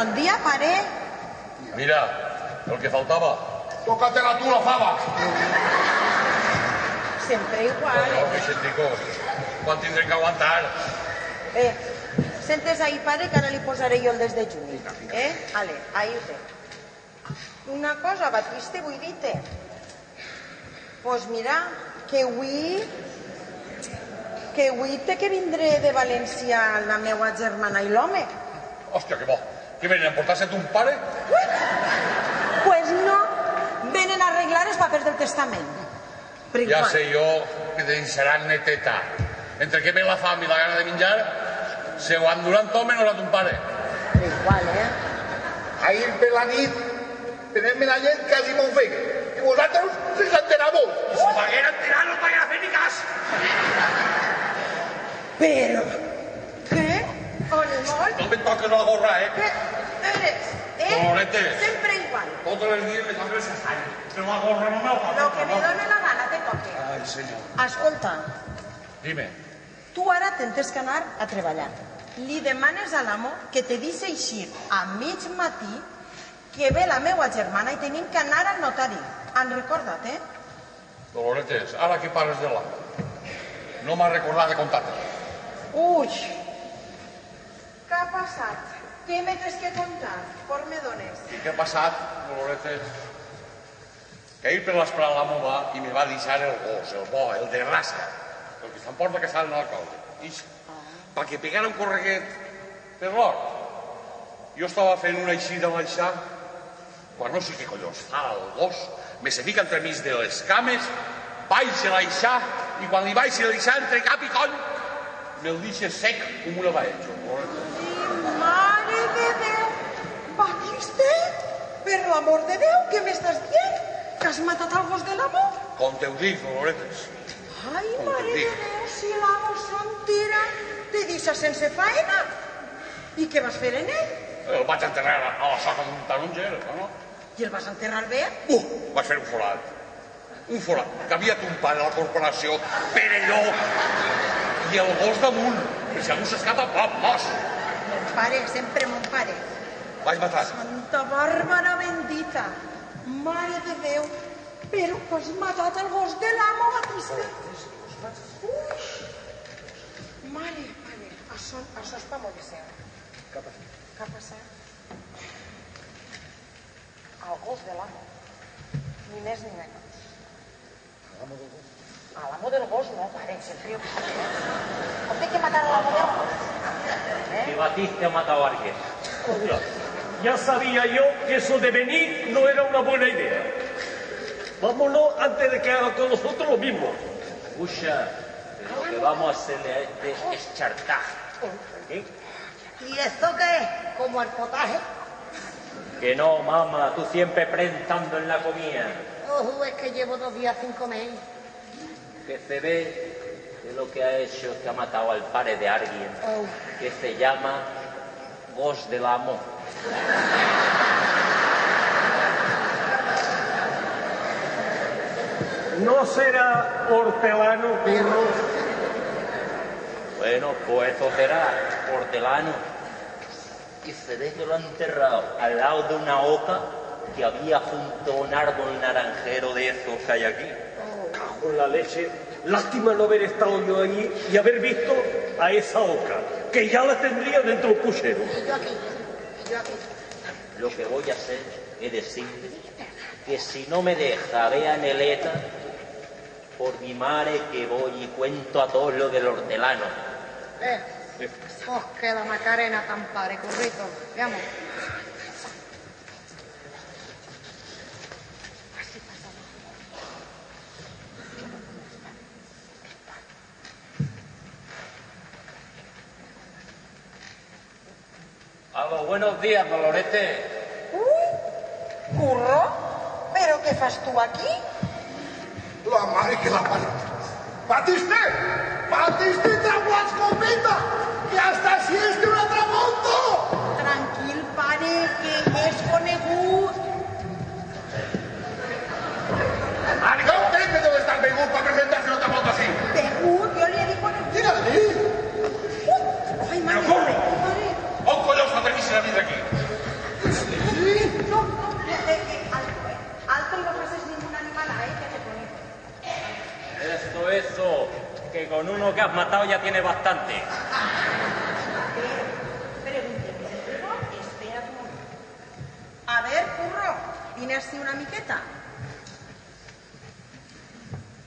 bon dia, pare. Mira, el que faltava. Tócate-la tu, la fava. Sempre igual, No, eh? Vicentico, quan tindrem que aguantar? Eh, sentes ahí, pare, que ara li posaré jo el des de juny. Eh? Ale, ahí ho té. Una cosa, Batiste, vull dir-te. Pues mira, que avui... Que avui té que vindré de València la meua germana i l'home. Hòstia, que bo. Què venen a portar-se un pare? Pues no, venen a arreglar els papers del testament. Per Ja sé jo que te deixaran neteta. Entre que ve la fam i la gana de menjar, se ho han durant tot menys a ton pare. Per igual, eh? Ahir per la nit tenem la llet quasi fill. I vosaltres, sense enterar-vos. Si m'haguera enterat, no t'haguera fet ni cas. Però... Què? Animal? No me toques la gorra, eh? Eres? Eh? Coloretes. Sempre igual. Totes les dies me toques el la gorra no me la Lo que me dóna la gana te toque. Ai, senyor. Escolta, Dime. tu ara tens que anar a treballar. Li demanes a l'amo que te deixi eixir a mig matí que ve la meua germana i tenim que anar al notari. Han recordat, eh? Doloretes, ara que parles de l'amo, no m'ha recordat de contar-te. Ui! Què ha passat? Què me tens que contar? Por me dones. I què ha passat, Doloretes? Que ahir per l'esperar l'amo va i me va deixar el gos, el bo, el de rasca, el que s'emporta a casar en l'alcalde. Ix, pa que pegara un correguet per l'hort. Jo estava fent una eixida a l'aixà, quan no sé què collons fa el gos, me se fica entremig de les cames, baixa l'aixà, i quan li baixa l'aixà entre cap i coll, me'l deixa sec com una baetxa. Déu! Batiste? Per l'amor de Déu, què m'estàs dient? Que has matat el gos de l'amor? Com te ho dic, Doloretes? Ai, Com mare de? Déu, si l'amo s'entira, te deixa sense faena. I què vas fer en ell? El vaig enterrar a la, soca d'un taronger, no? I el vas enterrar bé? Uh, vaig fer un forat. Un forat que havia tompat la corporació per allò i el gos damunt. Si algú s'escapa, pop, mos. Mon pare, sempre mon pare. Vaig matar. Santa Bàrbara bendita. Mare de Déu, però que has matat el gos de l'amo, Batista. Ui. Mare, mare, això, això és pa molt de seu. Què ha passat? Què ha passat? El gos de l'amo. Ni més ni menys. A l'amo del gos no, pare, sempre jo... Com té que matar a l'amo del gos? Que Batiste ha matado Ya sabía yo que eso de venir no era una buena idea. Vámonos antes de que haga con nosotros lo mismo. Escucha, lo que vamos a hacerle a este es chartaje. ¿eh? ¿Y esto qué es? ¿Como el potaje? Que no, mamá, tú siempre pensando en la comida. Ojo, es que llevo dos días sin comer. Que se ve que lo que ha hecho es que ha matado al padre de alguien, Oh. que se llama Gos del Amo. No será hortelano, perro. Bueno, pues eso será hortelano. Y que lo ha enterrado al lado de una oca que había junto a un árbol naranjero de esos que hay aquí. Cago en la leche. Lástima no haber estado yo allí y haber visto a esa oca, que ya la tendría dentro del puchero. Y yo aquí. Y yo aquí. Lo que voy a hacer es decirle que si no me deja ver a Neleta, por mi madre que voy y cuento a todos lo del hortelano. Eh, oh, que la Macarena tan pare, corrito. Vamos. Buenos días, Dolorete. Uy, curro, ¿pero qué fas tú aquí? La mare que la pare. Batiste! Batiste, con uno que has matado ya tiene bastante. Pregúnteme, pero espera un moment. A ver, curro, vine así una miqueta.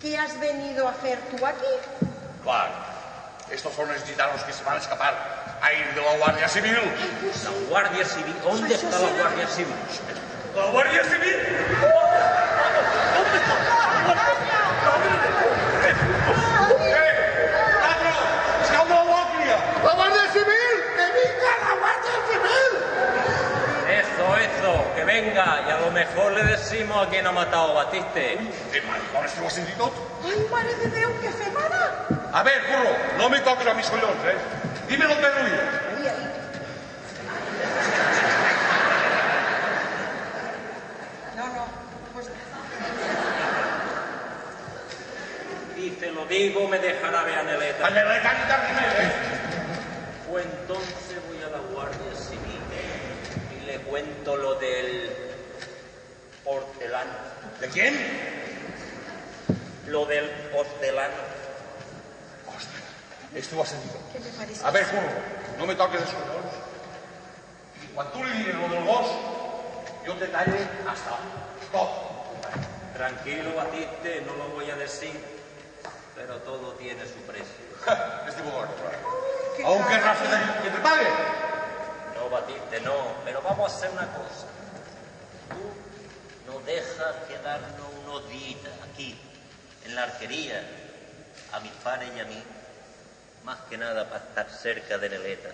¿Qué has venido a hacer tú aquí? Clar, estos son los gitanos que se van a escapar a ir de la Guardia Civil. La Guardia Civil. ¿Dónde está la será. Guardia Civil? ¿La Guardia Civil? ¡Eh! ¡Ladro! ¡Escaldo la guàrdia! La Guardia Civil! ¡Que venga la Guardia Civil! Eso, eso, que venga y a lo mejor le decimos a quien ha matado a Batiste. Maricones, que ho has sentit tot? Ai, mare de Déu, què fem ara? A ver, curro, no me toques a mis collons, eh? Dímelo Pedro pues... Y te lo digo, me dejará ver a Neleta. La canita primero, eh? Pues entonces voy a la Guardia Civil y le cuento lo del hortelano. ¿De quién? Lo del hortelano. Hòstia, esto sentit tot. ¿Qué me parece? A ver, curro, no me toques collons. I quan tu li digues lo del gos, jo te talle hasta tot. Tranquilo, Batiste, no lo voy a decir, pero todo tiene su precio. Este Aún querrás que te, que te pague. No, no, pero vamos a hacer una cosa. Tú nos dejas quedarnos unos días aquí, en la arquería, a mis padres y a mí, más que nada para estar cerca de Neleta.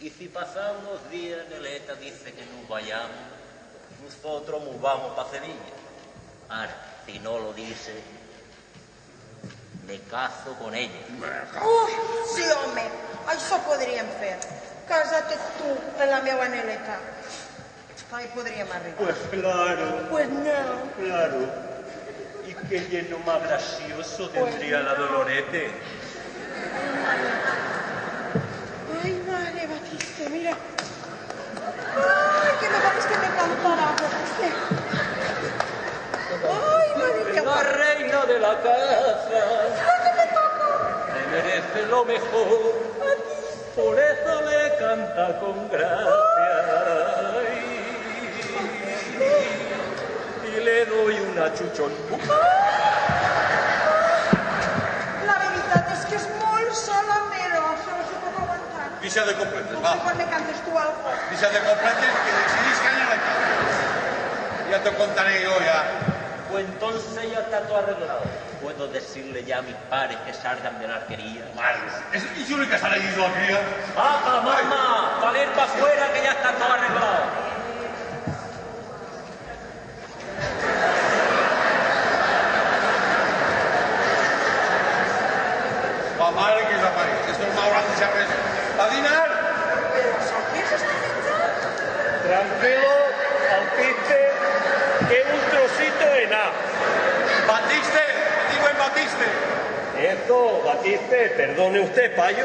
Y si pasan unos días, Neleta dice que nos vayamos, nosotros nos vamos para Sevilla. Ahora, si no lo dice, me caso con ella. Ui, sí, home, això podríem fer. Casa't tu en la meva aneleta. Ai, podríem arribar. Pues claro, Pues no. claro. Y qué lleno más gracioso tendría la Dolorete. Ay, madre Batiste, mira. Ay, que me parece que me cantará Batiste. Ay, madre, qué La reina de la casa me merece lo mejor, canta con gracia. Y, y le doy una chuchón. La veritat és que és molt sola, però no s'ho pot aguantar. Deixa de completes, va. quan me cantes tu algo. Deixa de completes que decidís que año. Ya te contaré yo ya. Pues entonces ya está todo arreglado. Puedo decirle ya a mis padres que salgan de la arquería. Madre, ¿es y si única sale allí la? ¡Papá, mamá! ¡Salir para afuera que ya está todo arreglado! La mare que és la pare. Estos m'hauran deixat res. A dinar! Però això què és esta menjant? Tranquilo, Alpiste, que un trocito de nada. Batiste, digo en Batiste. Eso, Batiste, perdone usted, payo.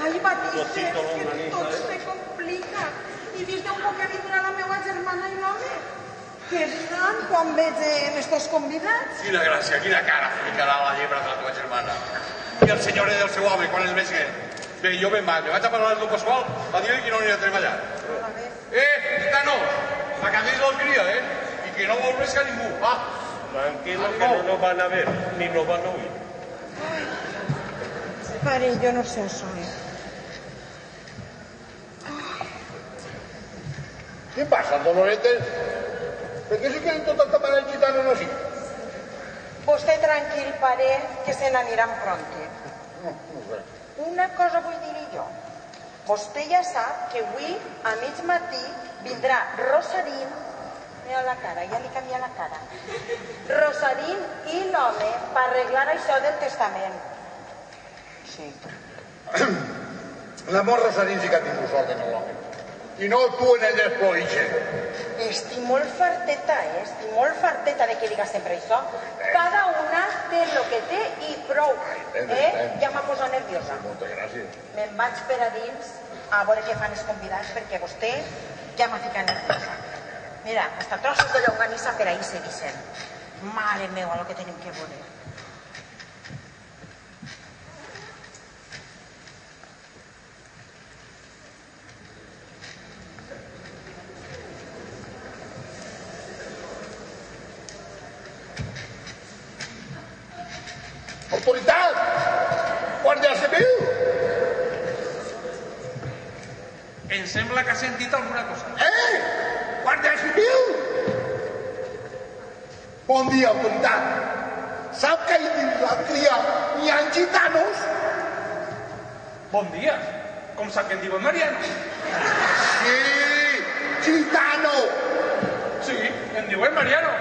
Ai, Batiste, és que tot eh? se complica. I vist un poc que vindrà la meva germana i l'home. Què diran quan vegin estos convidats? Quina gràcia, quina cara ficarà la llebre de la teva germana. I el senyoret del seu home, quan el vegin. Bé, jo me'n vaig, me vaig a parlar amb el Pasqual a dir que no aniré a treballar. A Eh, gitanos, la que habéis los cría, eh? Y que no volvéis a ningú, va. Tranquilo, que no nos van a ver, ni nos van a oír. Pare, jo no sé això, eh? ¿Qué pasa, Dolorete? ¿Por qué se quieren todos tapar el gitano así? Vostè tranquil, pare, que se n'aniran pronto. Una cosa vull dir jo. Vostè ja sap que avui, a mig matí, vindrà Rosarín, mira la cara, ja li canvia la cara, Rosarín i l'home per arreglar això del testament. Sí. L'amor Rosarín sí que ha tingut sort en l'home. I no tu en el desploixe. Estic molt farteta, eh? Estic molt farteta de que diga sempre això. Cada una té el que té i prou. Eh? Ja m'ha posat nerviosa. Moltes gràcies. Me'n vaig per a dins a veure què fan els convidats perquè vostè ja m'ha ficat nerviosa. Mira, hasta trossos de llonganissa per ahir se dicen. Mare meva, el que tenim que veure. Guàrdia Civil! Em sembla que ha sentit alguna cosa. Eh? Guàrdia Civil! Bon dia, autoritat. Sap que la cria hi ha gitanos? Bon dia. Com sap que em diuen Mariano? Sí, gitano. Sí, em diuen Mariano.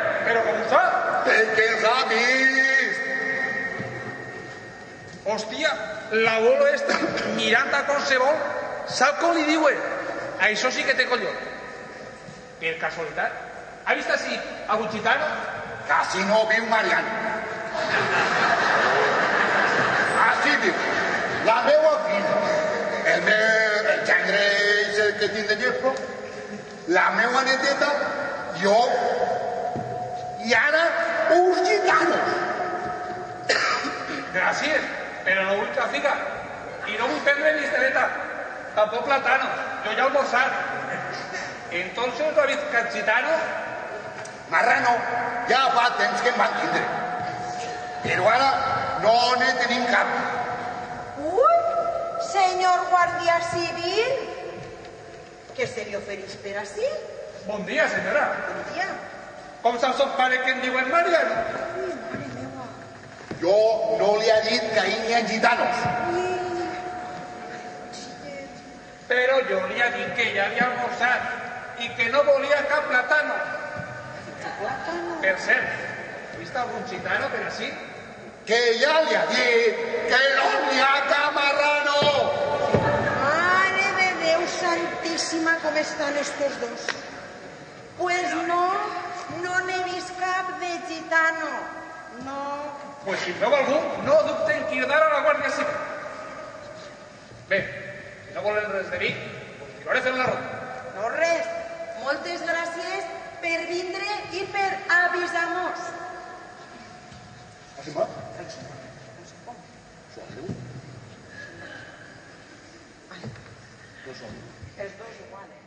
Hòstia, l'abuelo esta, mirant a qualsevol, sap com li diuen? Això sí que té colló. Per casualitat, ha vist així algun gitano? Quasi no viu Mariano. Així diu. La meva filla, el meu el gendre és el que tinc de llefro, la meva neteta, jo, i ara uns gitanos. Gràcies, però no vull traficar. I no vull prendre ni esteleta. Tampoc platano. Jo ja he almorzat. Entonces, David Cachitano, Marrano, ja fa temps que em van tindre. Però ara no ne tenim cap. Uy, señor guardia civil. ¿Qué se le oferís per así? bon dia, senyora. Bon dia. Com sap son pare que em diuen Mariano? Jo no dit que ahir n'hi ha gitanos. Jo li he dit que ja havia almorzat i que no volia cap platano. Per cert, he vist algun gitano per així? Que li ha dit que no ha cap marrano. Mare de Déu santíssima, com estan estos dos. Pues no, no n'he vist cap de gitano. No. Pues si veu algú, no dubten cridar a la Guàrdia Civil. Bé, si no volen res de mi, continuaré fent la ronda. No res. Moltes gràcies per vindre i per avisar-nos. Així va? Els dos igual, eh?